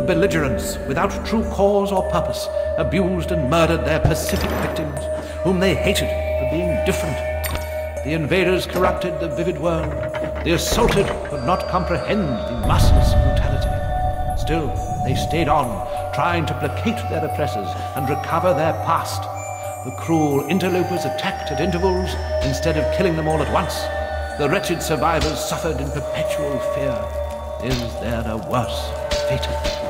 The belligerents, without true cause or purpose, abused and murdered their pacific victims, whom they hated for being different. The invaders corrupted the vivid world. The assaulted could not comprehend the merciless brutality. Still, they stayed on, trying to placate their oppressors and recover their past. The cruel interlopers attacked at intervals instead of killing them all at once. The wretched survivors suffered in perpetual fear. Is there a worse fate?